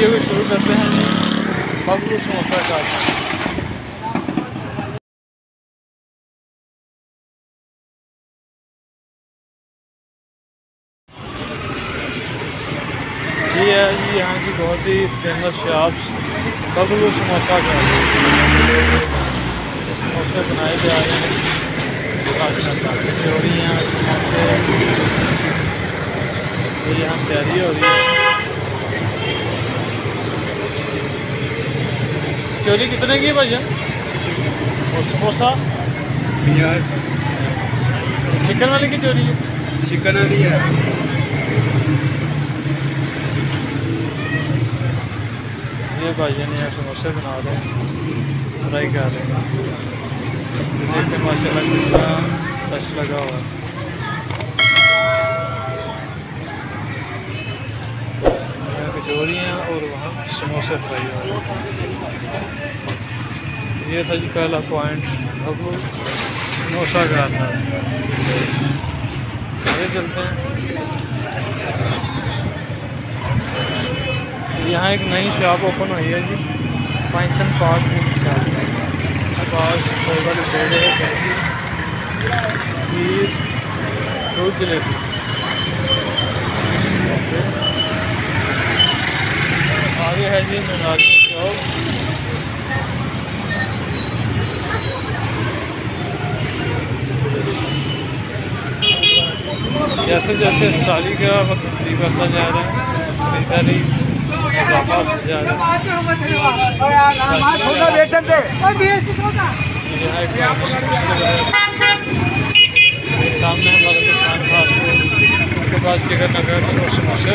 Video को शुरू करते हैं। बबलू समोसा का ये है जी, यहाँ की बहुत ही फ़ेमस शॉप्स बबलू समोसा का समोसे बनाए जा रहे हैं। माशाल्लाह कचौड़ियाँ समोसे ये यहाँ तैयारी हो रही है। कचौरी कितने की है भैया? और समोसा चिकन वाली कचौरी है चिकन वाली है। ये भाइयों ने यहाँ समोसे बना रहे हैं। फ्राई कर रहे हैं। देखते माशाल्लाह कितना टच लगा हुआ है। यहाँ कचौरी हैं और वहाँ समोसे फ्राई हो ये था जी पहला पॉइंट अब समोसा का आता आगे चलते हैं। यहाँ एक नई शॉप ओपन हुई है जी। पैंथन पार्क में शॉप पास होगा पेड़े खीर दूध जलेबी जैसे जैसे ताली का वक्त करता जा रहा है खरीदारी सामने हमारा उसके बाद चिकन नगेट्स और समोसे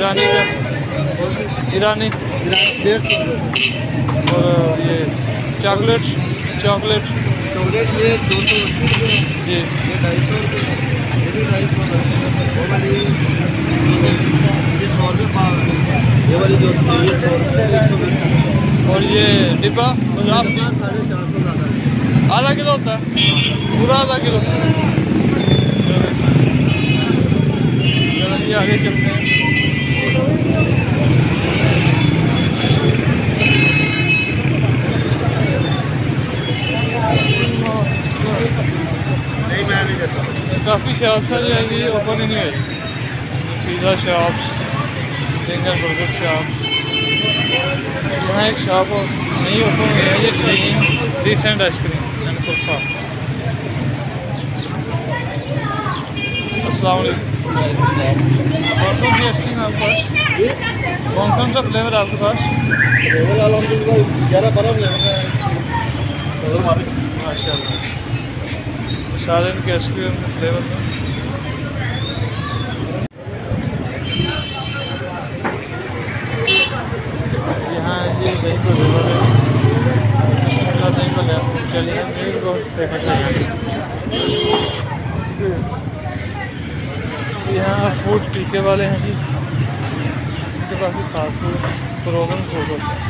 ईरानी ईरानी डेढ़ सौ और ये चॉकलेट चॉकलेट। चॉकलेट ये दो सौ अस्सी रुपये जी। ये ढाई सौ रुपये ये ढाई सौ ये सौ रुपये पाव ये वाली जो ये सौ रुपये एक सौ बीस और ये डिब्बा की? साढ़े चार सौ ज़्यादा है। आधा किलो होता है। पूरा आधा किलो। जी आगे चलते हैं नहीं मैं नहीं करता काफ़ी शॉप्स हैं जो है ये ओपन ही नहीं हुई pizza shops finger burger shops यहाँ एक शॉप नहीं ओपन हुई है ये cream recent ice cream and Kulfa कौन कौन सी आइसक्रीम आपके पास? कौन कौन सा फ्लेवर आपके पास? ग्यारह बारह फ्लेवर माशा सारे इनके आइसक्रीम के फ्लेवर में। यहाँ ये दही को दही को चलिए को यहाँ की। फ़ूड टीके वाले हैं जी। भी फास्ट फ़ूड फ्रोजन फ़ूड होता है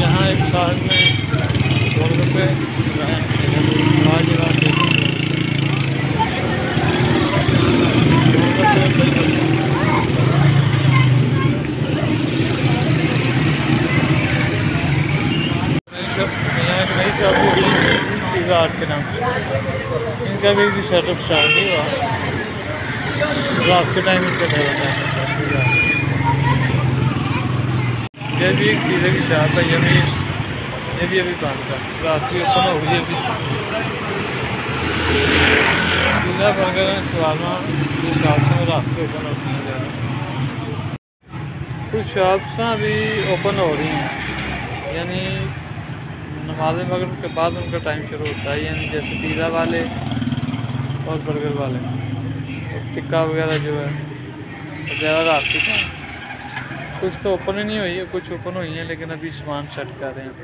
यहाँ एक साल में दो रुपये लाजवाब यहाँ एक नई शॉप हुई के नाम से इनका भी अभी सेटअप स्टार्ट नहीं हुआ रात के टाइम इनका ठहरा था ये भी एक पिज़्ज़ा की शॉप है ये भी ये भी अभी बंद है रात की ओपन हो गई अभी। Pizza burger and shawarma shop से रात को ओपन होती हैं। ज़्यादा कुछ शॉप्स अभी ओपन हो रही हैं। यानी नमाज़ मगरब के बाद उनका टाइम शुरू होता है। यानी जैसे पिज़्ज़ा वाले और बर्गर वाले। और टिक्का वगैरह जो है ज़्यादा रात की कुछ तो ओपन ही नहीं हुई है, कुछ ओपन हुई हैं, लेकिन अभी सामान सेट कर रहे हैं।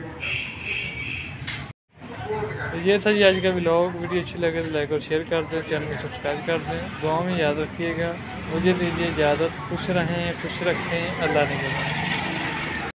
तो ये था जी आज का ब्लॉग वीडियो अच्छी लगे तो लाइक और शेयर कर दें चैनल को सब्सक्राइब कर दें। दुआ में याद रखिएगा। मुझे दीजिए इजाज़त। खुश रहें, खुश रखें। अल्लाह ने